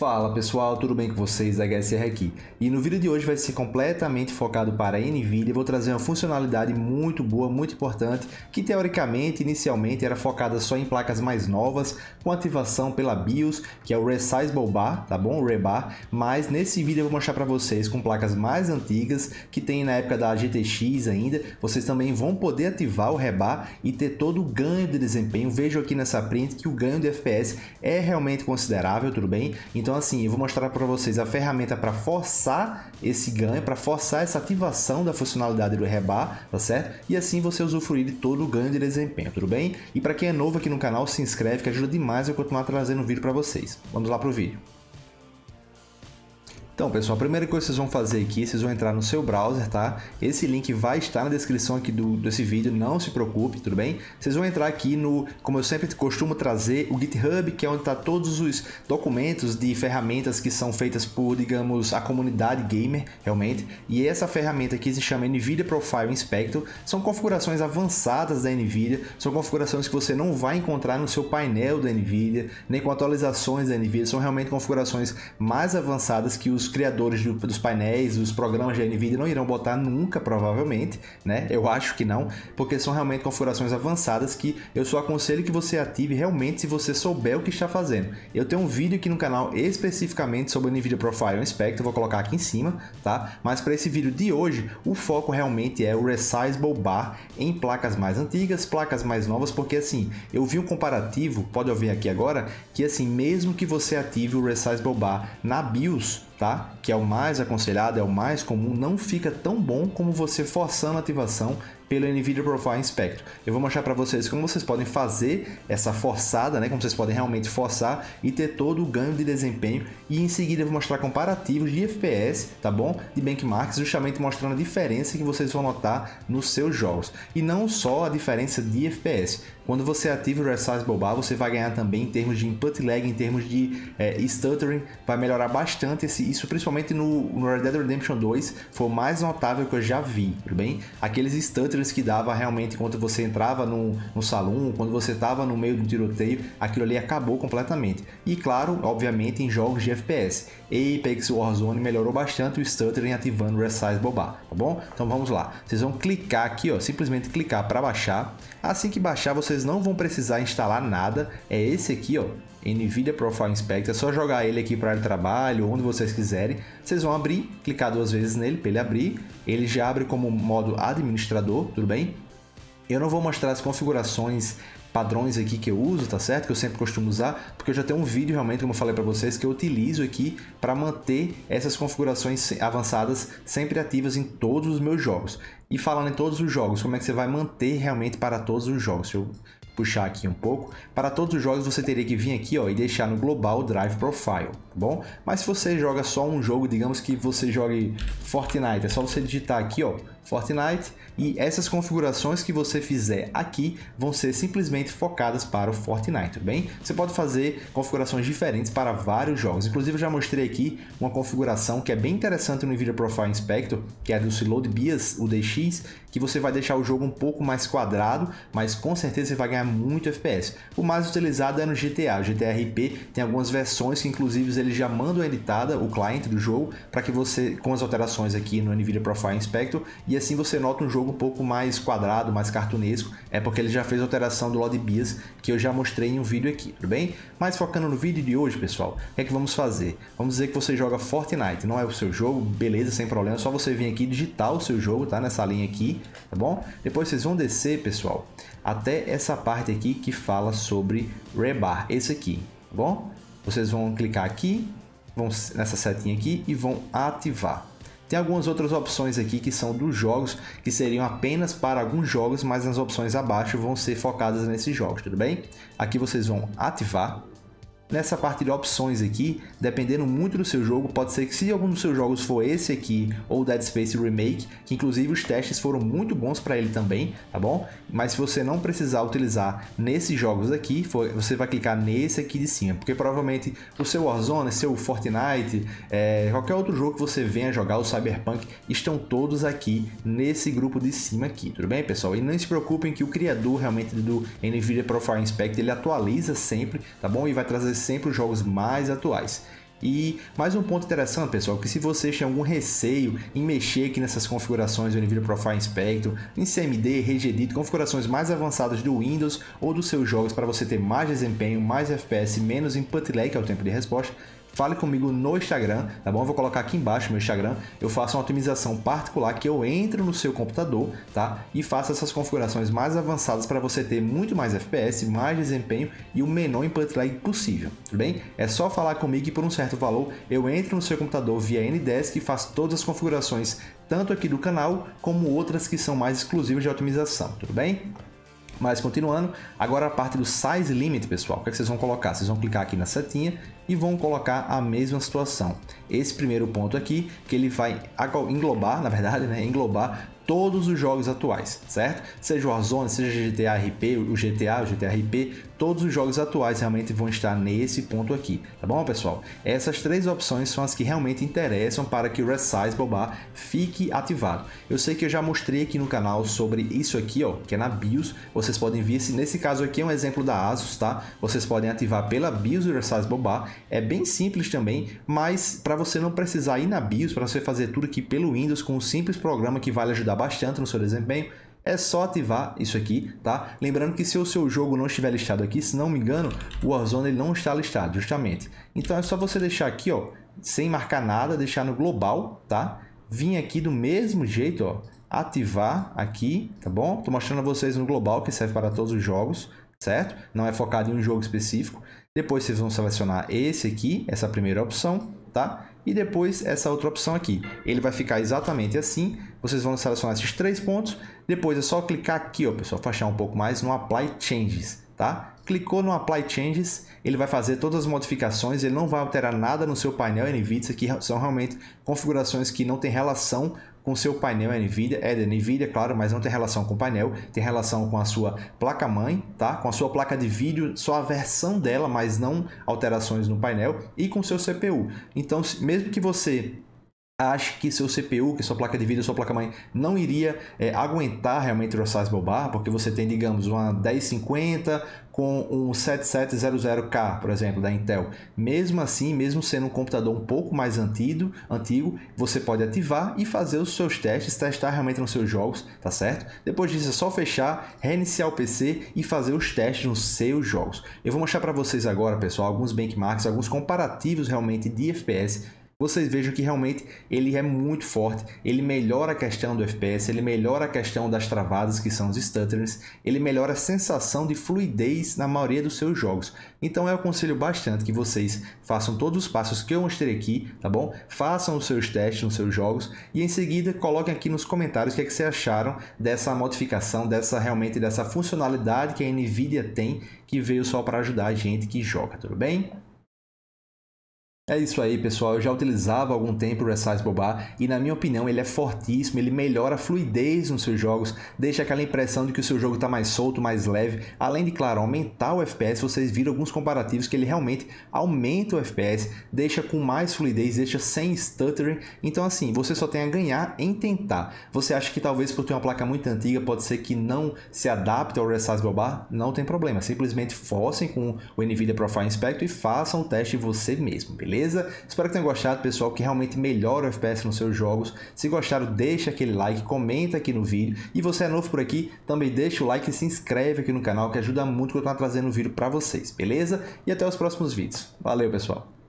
Fala pessoal, tudo bem com vocês? HSR aqui. E no vídeo de hoje vai ser completamente focado para a NVIDIA. Vou trazer uma funcionalidade muito boa, muito importante, que teoricamente, inicialmente, era focada só em placas mais novas, com ativação pela BIOS, que é o Resizable Bar, tá bom? O Rebar. Mas nesse vídeo eu vou mostrar para vocês com placas mais antigas, que tem na época da GTX ainda. Vocês também vão poder ativar o Rebar e ter todo o ganho de desempenho. Vejo aqui nessa print que o ganho de FPS é realmente considerável, tudo bem? Então então, assim, eu vou mostrar para vocês a ferramenta para forçar esse ganho, para forçar essa ativação da funcionalidade do rebar, tá certo? E assim você usufruir de todo o ganho de desempenho, tudo bem? E para quem é novo aqui no canal, se inscreve que ajuda demais eu continuar trazendo vídeo para vocês. Vamos lá pro vídeo. Então, pessoal, a primeira coisa que vocês vão fazer aqui, vocês vão entrar no seu browser, tá? Esse link vai estar na descrição aqui do, desse vídeo, não se preocupe, tudo bem? Vocês vão entrar aqui no, como eu sempre costumo trazer, o GitHub, que é onde está todos os documentos de ferramentas que são feitas por, digamos, a comunidade gamer, realmente. E essa ferramenta aqui se chama NVIDIA Profile Inspector. São configurações avançadas da NVIDIA, são configurações que você não vai encontrar no seu painel da NVIDIA, nem com atualizações da NVIDIA. São realmente configurações mais avançadas que os criadores do, dos painéis, os programas de NVIDIA não irão botar nunca, provavelmente, né? Eu acho que não, porque são realmente configurações avançadas que eu só aconselho que você ative realmente se você souber o que está fazendo. Eu tenho um vídeo aqui no canal especificamente sobre o NVIDIA Profile Inspector, vou colocar aqui em cima, tá? Mas para esse vídeo de hoje, o foco realmente é o Resizable Bar em placas mais antigas, placas mais novas, porque assim, eu vi um comparativo, pode ouvir aqui agora, que assim, mesmo que você ative o Resizable Bar na BIOS, tá? Que é o mais aconselhado, é o mais comum, não fica tão bom como você forçando a ativação pelo NVIDIA Profile Inspector. Eu vou mostrar para vocês como vocês podem fazer essa forçada, né? Como vocês podem realmente forçar e ter todo o ganho de desempenho. E em seguida eu vou mostrar comparativos de FPS, tá bom? De benchmarks, justamente mostrando a diferença que vocês vão notar nos seus jogos. E não só a diferença de FPS. Quando você ativa o Resize Bar, você vai ganhar também em termos de input lag, em termos de é, stuttering, vai melhorar bastante esse, isso, principalmente no, no Red Dead Redemption 2, foi o mais notável que eu já vi, tudo bem? Aqueles stuttering que dava realmente quando você entrava no, no salão, quando você estava no meio do tiroteio, aquilo ali acabou completamente. E claro, obviamente em jogos de FPS. Apex Warzone melhorou bastante o stuttering ativando o Resize Bobar, tá bom? Então vamos lá. Vocês vão clicar aqui, ó, simplesmente clicar para baixar. Assim que baixar, vocês não vão precisar instalar nada. É esse aqui, ó, NVIDIA Profile Inspector, é só jogar ele aqui para o trabalho, onde vocês quiserem. Vocês vão abrir, clicar duas vezes nele para ele abrir. Ele já abre como modo administrador, tudo bem? Eu não vou mostrar as configurações padrões aqui que eu uso, tá certo? Que eu sempre costumo usar, porque eu já tenho um vídeo realmente, como eu falei para vocês, que eu utilizo aqui para manter essas configurações avançadas sempre ativas em todos os meus jogos. E falando em todos os jogos, como é que você vai manter realmente para todos os jogos? Deixa eu puxar aqui um pouco, para todos os jogos você teria que vir aqui ó, e deixar no Global Drive Profile, tá bom? Mas se você joga só um jogo, digamos que você jogue Fortnite, é só você digitar aqui ó, Fortnite e essas configurações que você fizer aqui vão ser simplesmente focadas para o Fortnite, tudo bem? Você pode fazer configurações diferentes para vários jogos. Inclusive eu já mostrei aqui uma configuração que é bem interessante no NVIDIA Profile Inspector, que é do Siload Bias UDX, que você vai deixar o jogo um pouco mais quadrado, mas com certeza você vai ganhar muito FPS. O mais utilizado é no GTA, o GTA RP tem algumas versões que inclusive eles já mandam editada o cliente do jogo para que você com as alterações aqui no NVIDIA Profile Inspector e assim você nota um jogo um pouco mais quadrado, mais cartunesco, é porque ele já fez alteração do Lord Bias que eu já mostrei em um vídeo aqui, tudo bem? Mas focando no vídeo de hoje, pessoal, o que é que vamos fazer? Vamos dizer que você joga Fortnite, não é o seu jogo, beleza, sem problema, é só você vir aqui digitar o seu jogo, tá? Nessa linha aqui, tá bom? Depois vocês vão descer, pessoal, até essa parte aqui que fala sobre Rebar, esse aqui, tá bom? Vocês vão clicar aqui, vão nessa setinha aqui e vão ativar. Tem algumas outras opções aqui que são dos jogos, que seriam apenas para alguns jogos, mas as opções abaixo vão ser focadas nesses jogos, tudo bem? Aqui vocês vão ativar Nessa parte de opções aqui, dependendo muito do seu jogo, pode ser que se algum dos seus jogos for esse aqui ou Dead Space Remake, que inclusive os testes foram muito bons para ele também, tá bom? Mas se você não precisar utilizar nesses jogos aqui, você vai clicar nesse aqui de cima, porque provavelmente o seu Warzone, seu Fortnite, é, qualquer outro jogo que você venha jogar, o Cyberpunk, estão todos aqui nesse grupo de cima aqui, tudo bem, pessoal? E não se preocupem que o criador realmente do NVIDIA Profile Inspector, ele atualiza sempre, tá bom? E vai trazer sempre os jogos mais atuais. E mais um ponto interessante, pessoal, que se vocês têm algum receio em mexer aqui nessas configurações do NVIDIA Profile Inspector, em CMD, Regedit, configurações mais avançadas do Windows ou dos seus jogos para você ter mais desempenho, mais FPS, menos input lag, que é o tempo de resposta, fale comigo no Instagram, tá bom? Eu vou colocar aqui embaixo meu Instagram. Eu faço uma otimização particular que eu entro no seu computador, tá? E faço essas configurações mais avançadas para você ter muito mais FPS, mais desempenho e o menor input lag possível, tudo bem? É só falar comigo e por um certo valor eu entro no seu computador via Ndesk e faço todas as configurações, tanto aqui do canal como outras que são mais exclusivas de otimização, tudo bem? Mas continuando, agora a parte do size limit, pessoal. O que, é que vocês vão colocar? Vocês vão clicar aqui na setinha e vão colocar a mesma situação. Esse primeiro ponto aqui, que ele vai englobar, na verdade, né, englobar todos os jogos atuais, certo? Seja o Warzone, seja GTA RP, o GTA, o GTA RP, todos os jogos atuais realmente vão estar nesse ponto aqui, tá bom, pessoal? Essas três opções são as que realmente interessam para que o Resize Bobar fique ativado. Eu sei que eu já mostrei aqui no canal sobre isso aqui, ó, que é na BIOS. Vocês podem ver, se nesse caso aqui é um exemplo da ASUS, tá? Vocês podem ativar pela BIOS o Resize Bobar. É bem simples também, mas para você não precisar ir na BIOS, para você fazer tudo aqui pelo Windows com um simples programa que vai ajudar bastante no seu desempenho, é só ativar isso aqui, tá? Lembrando que se o seu jogo não estiver listado aqui, se não me engano, o Warzone ele não está listado, justamente. Então é só você deixar aqui, ó, sem marcar nada, deixar no global, tá? Vim aqui do mesmo jeito, ó, ativar aqui, tá bom? Tô mostrando a vocês no global, que serve para todos os jogos, certo? Não é focado em um jogo específico. Depois vocês vão selecionar esse aqui, essa primeira opção, tá? E depois essa outra opção aqui. Ele vai ficar exatamente assim. Vocês vão selecionar esses três pontos. Depois é só clicar aqui, ó, pessoal, fechar um pouco mais no Apply Changes, tá? Clicou no Apply Changes, ele vai fazer todas as modificações, ele não vai alterar nada no seu painel NVIDIA, que são realmente configurações que não têm relação com seu painel NVIDIA, é da NVIDIA, claro, mas não tem relação com o painel, tem relação com a sua placa-mãe, tá? Com a sua placa de vídeo, só a versão dela, mas não alterações no painel, e com seu CPU. Então, mesmo que você acha que seu CPU, que sua placa de vídeo, sua placa-mãe não iria é, aguentar realmente o Sizable Bar, porque você tem, digamos, uma 1050 com um 7700K, por exemplo, da Intel. Mesmo assim, mesmo sendo um computador um pouco mais antigo, antigo, você pode ativar e fazer os seus testes, testar realmente nos seus jogos, tá certo? Depois disso é só fechar, reiniciar o PC e fazer os testes nos seus jogos. Eu vou mostrar para vocês agora, pessoal, alguns benchmarks, alguns comparativos realmente de FPS vocês vejam que realmente ele é muito forte, ele melhora a questão do FPS, ele melhora a questão das travadas, que são os stutterings, ele melhora a sensação de fluidez na maioria dos seus jogos. Então eu aconselho bastante que vocês façam todos os passos que eu mostrei aqui, tá bom? Façam os seus testes nos seus jogos e em seguida coloquem aqui nos comentários o que, é que vocês acharam dessa modificação, dessa realmente dessa funcionalidade que a Nvidia tem que veio só para ajudar a gente que joga, tudo bem? É isso aí, pessoal. Eu já utilizava há algum tempo o Resize Bobar e, na minha opinião, ele é fortíssimo. Ele melhora a fluidez nos seus jogos, deixa aquela impressão de que o seu jogo está mais solto, mais leve. Além de, claro, aumentar o FPS, vocês viram alguns comparativos que ele realmente aumenta o FPS, deixa com mais fluidez, deixa sem stuttering. Então, assim, você só tem a ganhar em tentar. Você acha que talvez por ter uma placa muito antiga pode ser que não se adapte ao Resize Bobar? Não tem problema. Simplesmente forcem com o NVIDIA Profile Inspector e façam o teste você mesmo, beleza? Beleza? Espero que tenham gostado, pessoal, que realmente melhora o FPS nos seus jogos. Se gostaram, deixa aquele like, comenta aqui no vídeo. E você é novo por aqui, também deixa o like e se inscreve aqui no canal, que ajuda muito que eu estou trazendo vídeo para vocês, beleza? E até os próximos vídeos. Valeu, pessoal!